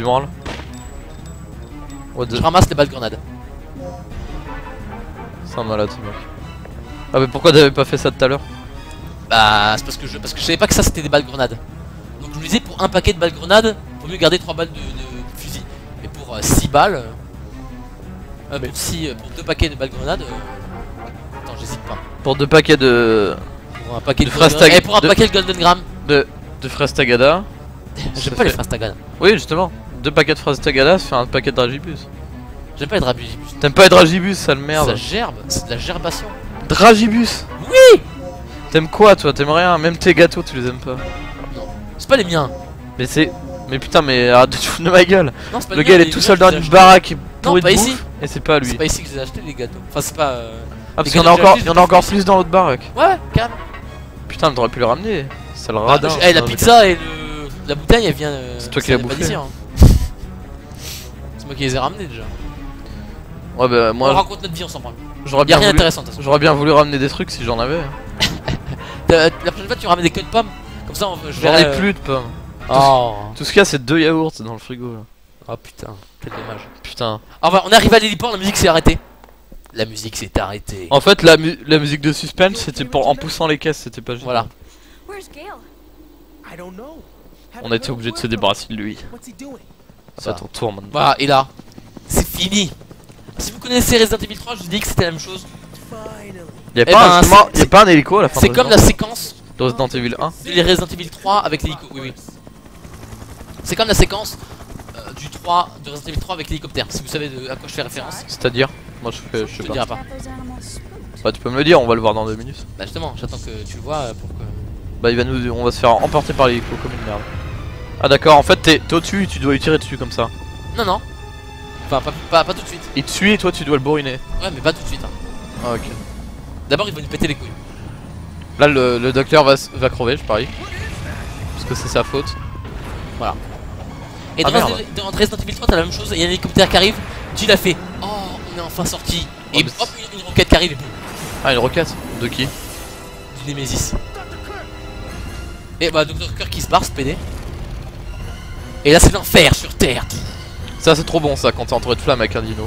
Du. Je ramasse les balles grenades. C'est un malade ce mec. Ah mais pourquoi t'avais pas fait ça tout à l'heure? Bah, c'est parce que je parce que je savais pas que ça c'était des balles grenades. Donc je me disais pour un paquet de balles grenades, faut mieux garder 3 balles de, de fusil. Mais pour 6 balles, euh, euh, pour, six- euh, pour deux paquets de balles grenades, euh, attends, j'hésite pas. Pour deux paquets de... Pour un paquet De de, Eh, pour un de- paquet de Golden Gram. de, de fraises tagada. J'aime pas les fait- fraises tagada. Oui justement. Deux paquets de fraises tagada, ça fait un paquet de dragibus. J'aime pas les dragibus. T'aimes pas les dragibus, sale Ça merde gerbe, c'est de la gerbation. Dragibus Oui T'aimes quoi toi? T'aimes rien Même tes gâteaux tu les aimes pas. C'est pas les miens. Mais c'est... Mais putain mais arrête de te foutre de ma gueule Non, c'est pas Le gars il est tout seul dans une baraque de pas ici. Et c'est pas lui C'est pas ici que je les ai achetés les gâteaux. Enfin, c'est pas. euh, Ah parce qu'il y en a j'ai encore, en encore plus dans l'autre baraque Ouais, carrément. Putain t'aurais pu le ramener C'est le Ah, radin eh, la Non, pizza et le... la bouteille, elle vient. euh, C'est toi qui ça l'as bouffé. Hein. Moi qui les ai ramenés déjà. Ouais bah On moi raconte notre vie, on s'en branle. j'aurais bien voulu... J'aurais bien voulu ramener des trucs si j'en avais T'as- La prochaine fois, tu ramènes des queues de pommes. Comme ça, on, je J'en ai euh, plus de pommes Oh. Tout ce qu'il y a c'est deux yaourts dans le frigo là oh putain, quel dommage. Putain Enfin, on est arrivé à l'héliport, la musique s'est arrêtée. La musique s'est arrêtée. En fait la, mu- la musique de suspense c'était pour en poussant les caisses c'était pas juste Voilà. Where's Gail? I don't know. On était obligé de se débarrasser de lui C'est à ton tour maintenant Voilà, et là, c'est fini. Si vous connaissez Resident Evil 3, je vous dis que c'était la même chose. Y'a Eh pas, ben, un, c'est- y a pas un hélico à la fin C'est comme la séquence de Resident Evil 1 de les Resident Evil 3 avec l'hélico. Oui, oui. C'est comme la séquence euh, du 3 de Resident Evil 3 avec l'hélicoptère. Si vous savez de à quoi je fais référence, C'est-à-dire Moi je fais, je je sais te pas dirai pas. Bah tu peux me le dire, on va le voir dans deux minutes Bah justement, j'attends que tu le vois euh, pour que. Bah il va nous, on va se faire emporter par l'hélico comme une merde Ah d'accord, en fait t'es au-dessus, tu dois lui tirer dessus comme ça Non, non. Enfin, pas, pas, pas tout de suite. Il te suit et toi tu dois le bourriner Ouais, mais pas tout de suite. hein. Ah ok D'abord, il va nous péter les couilles. Là le, le docteur va, va crever je parie Parce que c'est sa faute Et Ah, dans, merde. Dans Resident Evil 3, t'as la même chose. Il y a un hélicoptère qui arrive. Tu l'as fait. Oh, on est enfin sorti. Et Oh, mais hop, une, une roquette qui arrive et boum, Ah une roquette De qui? Du Nemesis. Et bah, Dr. Kirk qui se barre, ce PD. Et là, c'est l'enfer sur Terre. Ça c'est trop bon ça quand t'es entouré de flammes avec un dino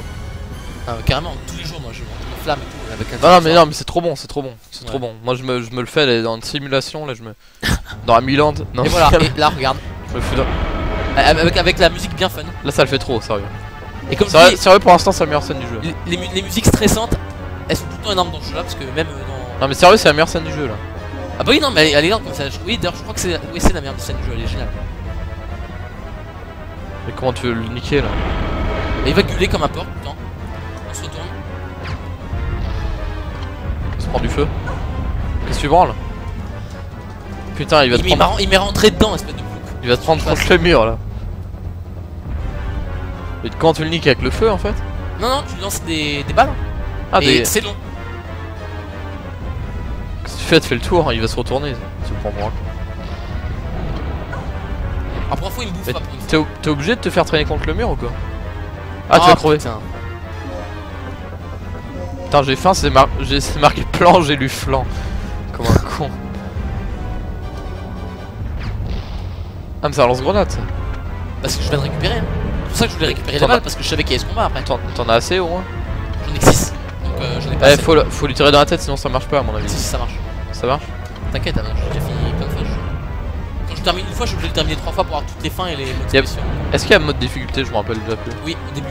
Ah, carrément, tous les jours, moi, je monte une flamme et tout. Avec un Non, non mais non mais c'est trop bon, c'est trop bon, c'est Ouais. trop bon. Moi je me, je me le fais là, dans une simulation là, je me dans la Milan. Non, Et voilà, et là, regarde. je me fous dans- Avec, avec la musique bien fun. Là ça le fait trop, sérieux. Et comme Sérieux, dis, sérieux, pour l'instant c'est la meilleure scène du jeu. les, les mu- les musiques stressantes, elles sont tout le temps énormes dans ce jeu là. Parce que même euh, dans. Non mais sérieux c'est la meilleure scène du jeu là. Ah, bah oui, non, mais elle, est- elle est énorme comme ça. Oui, d'ailleurs, je crois que c'est oui, c'est la meilleure scène du jeu, elle est géniale. Mais comment tu veux le niquer là Et il va gueuler comme un porc temps. On se retourne. Il se prend du feu. Qu'est-ce que tu branles Putain il va te Il, il prendre, il m'est rentré dedans, espèce de bouc. il va te prendre contre le mur là. Et comment tu le niques avec le feu en fait Non, non, tu lances des, des balles. Ah et des... c'est long. Qu'est-ce que tu fais Tu fais le tour, hein, il va se retourner. Tu le prends moi. Alors pour info, il me bouffe Mais pas pour une fois. T'es ob- t'es obligé de te faire traîner contre le mur ou quoi? Ah tu vas crever. putain. Putain j'ai faim, c'est mar... marqué plan, j'ai lu flanc. Comme un con. Ah mais c'est un lance-grenade ça. Parce que je viens de récupérer. hein. C'est pour ça que je voulais récupérer les balles, parce que je savais qu'il y avait ce combat après. T'en as assez au moins? J'en ai que 6. Donc euh, j'en ai pas Eh assez. faut, le- faut lui tirer dans la tête sinon ça marche pas à mon avis. Si, si, ça marche. Ça marche? T'inquiète, j'ai déjà fini Une fois, je suis obligé de le terminer trois fois pour avoir toutes les fins et les spéciaux. Est-ce qu'il y a un mode difficulté Je me rappelle déjà plus. Oui, au début.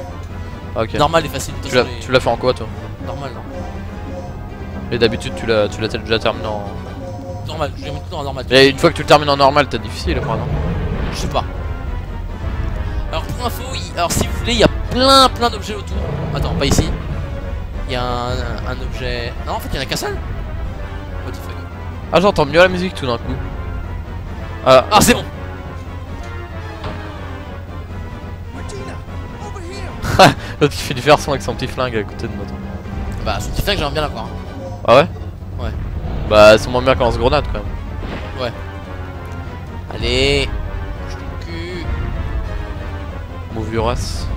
Ah. Normal et facile. Tu l'as les- fait en quoi toi Normal, non. Et d'habitude tu l'as tu l'as déjà terminé en. Normal, je mettre tout en normal. Et une fois que tu le termines en normal t'as difficile après non Je sais pas. Alors pour info, il- alors si vous voulez, il y a plein plein d'objets autour. Attends, pas ici. Il y a un, un objet. Non, en fait, il y en a qu'un seul. What the fuck. Ah j'entends mieux la musique tout d'un coup. Ah, Ah, c'est bon. Here. l'autre qui fait du verson avec son petit flingue à côté de notre. Bah, son petit flingue, j'aimerais bien l'avoir. hein. Ah ouais Ouais. Bah c'est moins bien qu'en lance-grenade quand même. Allez. Je ton cul. Move your ass.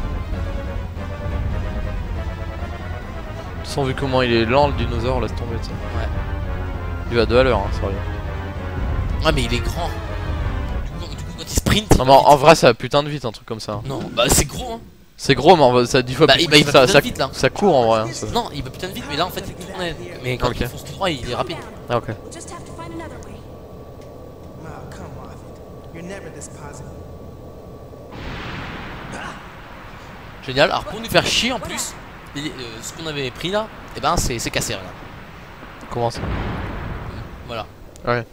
Façon, vu comment il est lent le dinosaure, laisse tomber ça. Ouais. Il va deux à l'heure, hein, sérieux. Ouais, mais il est grand. Il sprint, Non, mais en, vrai, ça a putain de vite un truc comme ça. Non, bah c'est gros hein. C'est gros, mais en vrai, ça a 10 fois Bah, plus il- bah, il vite, va ça, putain ça, de vite, là. ça court en vrai. hein, ça. Non, il va putain de vite, mais là en fait il tournait. Mais quand Ok. il fonce tout droit, il est rapide. Ah, ok. We'll just have to find another way. Oh, come off it. You're never this positive. Génial. Alors pour nous faire chier en plus, euh, ce qu'on avait pris là, et ben c'est c'est cassé regarde. Comment ça? Voilà. Ouais.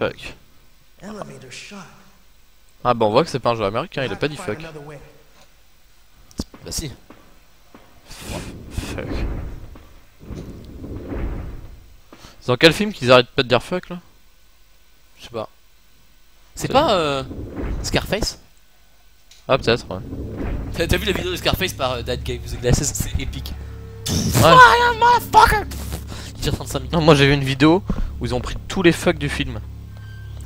Fuck. Elevator shot. Ah, bah on voit que c'est pas un jeu américain, il a pas dit fuck. Bah si. Fuck. C'est dans quel film qu'ils arrêtent pas de dire fuck là? Je sais pas. C'est pas euh, Scarface? Ah, peut-être, ouais. T'as vu la vidéo de Scarface par euh, That Game with the Glasses C'est épique. Ouais. motherfucker Il tire 35 minutes. Non, moi j'ai vu une vidéo où ils ont pris tous les fucks du film.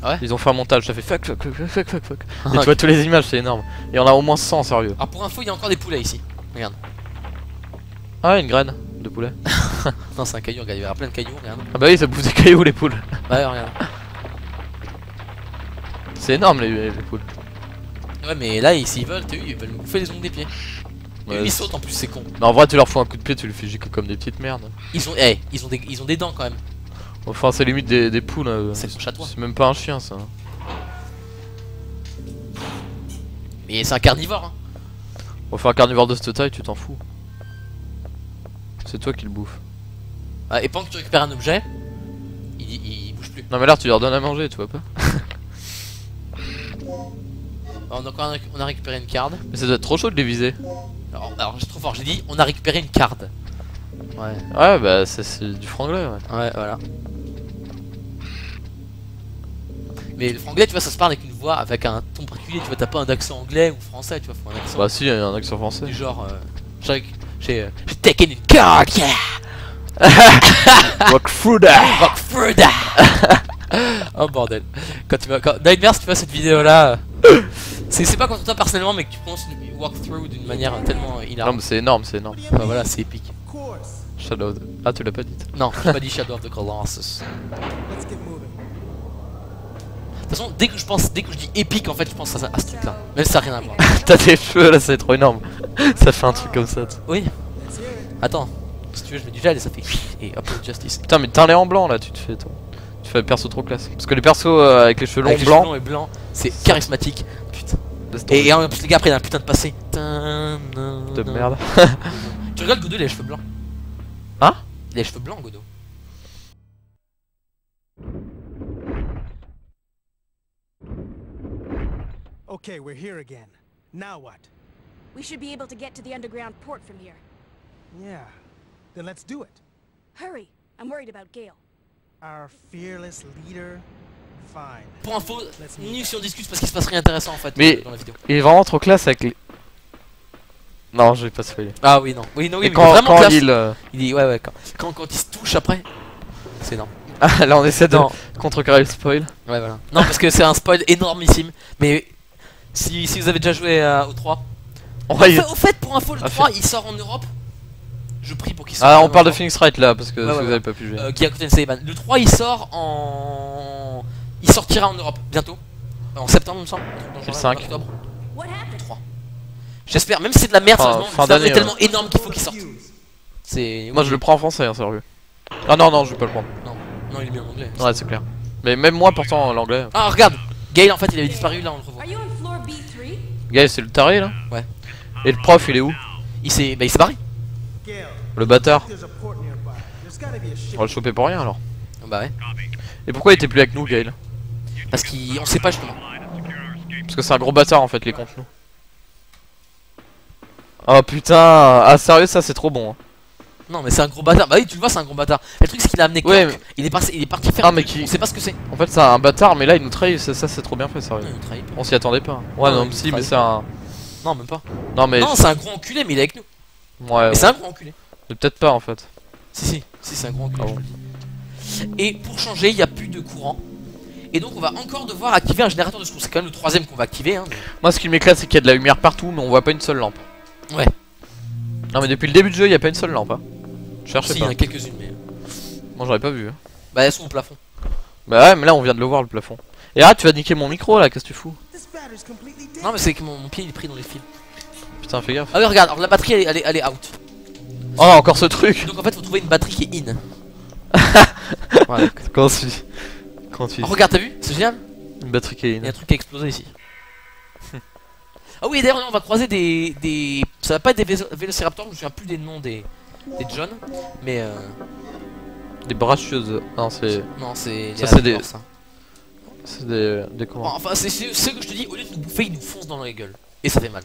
Ah ouais Ils ont fait un montage, ça fait fuck, fuck, fuck, fuck, fuck, fuck. Et Ah, tu vois tous les images, c'est énorme. Et on a au moins 100, sérieux. Alors pour info, il y a encore des poulets ici. Regarde. Ah, une graine de poulet. Non, c'est un caillou, regarde, il y aura plein de cailloux, regarde. Ah, bah oui, ça bouffe des cailloux les poules. Ouais, regarde. C'est énorme les, les poules. Ouais, mais là, ils- s'ils veulent, t'as vu, ils veulent nous bouffer les ongles des pieds. Ouais, Et ils sautent en plus, c'est con. Mais en vrai, tu leur fous un coup de pied, tu les fais comme des petites merdes. Ils ont, eh, ils ont des, ils ont des dents quand même. Enfin, c'est limite des, des poules. euh, C'est ton chatois. C'est même pas un chien ça. Mais c'est un carnivore. Hein. Faire un carnivore de cette taille, tu t'en fous. C'est toi qui le bouffe. Ah, et pendant que tu récupères un objet, il, bouge plus. Non, mais là, tu leur donnes à manger, tu vois pas. On, a on a récupéré une carte. Mais ça doit être trop chaud de les viser. Alors, alors j'ai trop fort, j'ai dit on a récupéré une carte. Ouais, Ouais, bah, c'est- c'est du franglais, ouais. ouais, voilà. Mais le franglais, tu vois, ça se parle avec une voix, avec un ton particulier. Tu vois, t'as pas un accent anglais ou français, tu vois, faut un accent Bah, si, il y a un accent français. du genre. Euh, j'ai j'ai euh, j'ai taken une carte, yeah! Walk through that. Walk through that! oh bordel. Quand tu vas. Quand, Nightmares, tu vois cette vidéo là. C'est c'est pas contre toi personnellement, mais que tu penses walk through d'une manière tellement Non, hilarante. mais c'est énorme, c'est énorme. Bah voilà, c'est épique. Shadow. of the- Ah, tu l'as pas dit. Non, j'ai pas dit Shadow of the Colossus. Let's get moving. De toute façon, dès que je pense, dès que je dis épique, en fait, je pense à, ça- à ce truc-là. Même si ça n'a rien à voir. T'as des cheveux là, c'est trop énorme. ça fait un truc comme ça. Oui, attends. Si tu veux, je mets du gel et ça fait. Et hop, justice. Putain, mais teins les en blanc là, tu te fais toi. Tu fais le perso trop classe. Parce que les persos euh, avec les cheveux longs Avec les cheveux blancs. longs et blancs, c'est charismatique. Putain. Et, et en plus, les gars, après, il y a un putain de passé. De merde. Tu regardes Godot, il a les cheveux blancs. Hein? Il a les cheveux blancs, Godot. Okay, we're here again. Now what? We should be able to get to the underground port from here. Yeah. Then let's do it. Hurry! I'm worried about Gale. Our fearless leader? Fine. Pour info, nous si on discute parce qu'il se passe rien d'intéressant en fait Mais- dans la vidéo. Il est vraiment trop classe avec les. Non, je vais pas spoiler. Ah oui, non. Oui, non, oui, Et mais quand, vraiment quand classe. il. euh, Il dit, ouais, ouais, quand, quand, quand il se touche après, c'est énorme. Ah, là, on essaie de contrecarrer le spoil. Ouais, voilà. Non, parce que c'est un spoil énormissime. Mais si, si vous avez déjà joué au 3. On Au va y- fait, au fait, pour info, le Ah, 3 il sort en Europe. Je prie pour qu'il sorte. Ah, on parle de. Phoenix Wright là, parce que Ouais, si ouais, vous ouais. avez pas pu jouer. Euh, qui à côté de. Le 3 il sort en. Il sortira en Europe bientôt. En septembre, il me semble. Le genre-là, 5. octobre. What happened? 3. J'espère, même si c'est de la merde, sérieusement, fin d'année, est tellement énorme qu'il faut qu'il sorte. C'est. Moi, je le prends en français, hein, sérieux. Ah non, non, je vais pas le prendre. Non, il est bien en anglais. Ouais, c'est clair. Mais même moi, pourtant, l'anglais. Ah, regarde Gale en fait il avait disparu, là on le revoit. Are you on floor B3? Gaël, c'est le taré là Ouais. Et le prof, il est où? Il s'est bah, il s'est barré. Le bâtard. On va le choper pour rien alors. Bah ouais. Et pourquoi il était plus avec nous, Gaël? Parce qu'on sait pas justement. Parce que c'est un gros bâtard en fait, les contre nous. Oh putain Ah sérieux, ça c'est trop bon. hein. Non mais c'est un gros bâtard. Bah oui tu le vois c'est un gros bâtard. Le truc c'est qu'il a amené Ouais, Kirk. Il est passé, il est parti faire. Ah, mais qui- On sait pas ce que c'est. En fait, c'est un bâtard, mais là il nous trahit, ça, ça, c'est trop bien fait, sérieux. Non, il nous trahit pas. On s'y attendait pas. Ouais, Non, non, si, mais c'est un. Non même pas. Non, mais. Non c'est un gros enculé mais il est avec nous. Ouais, Mais ouais. c'est un gros enculé. Mais peut-être pas en fait. Si si, si c'est un gros enculé. Ah je bon. vous le dis. Et pour changer il y a plus de courant. Et donc on va encore devoir activer un générateur de secours. C'est quand même le troisième qu'on va activer. Hein, mais- Moi, ce qui m'éclate, c'est qu'il y a de la lumière partout, mais on voit pas une seule lampe. Ouais. Non, mais depuis le début du jeu, il y a pas une seule lampe. Hein. Je cherche Si il y en a quelques-unes mais. Moi, j'aurais pas vu. hein. Bah elles sont au plafond. Bah ouais, mais là on vient de le voir le plafond. Et arrête, tu vas niquer mon micro là, qu'est-ce que tu fous? Non mais c'est que mon, mon pied il est pris dans les fils. Putain, fais gaffe. Ah oui regarde, alors la batterie elle, est- elle est, elle est out. Oh, encore ce truc Donc en fait faut trouver une batterie qui est in. voilà. Comment tu Comment tu Alors, regarde t'as vu? C'est génial Une batterie qui est Il y a in. un truc qui a explosé ici. ah oui, d'ailleurs, on va croiser des, des. Ça va pas être des vélo- vélociraptors, je me souviens plus des noms des, des John. Mais euh. Des bracheuses. Non, c'est. Non, c'est. Ça, c'est des- ça. C'est des. des Bon, comment enfin, c'est c'est- ce que je te dis, au lieu de nous bouffer, ils nous foncent dans la gueule. Et ça fait mal.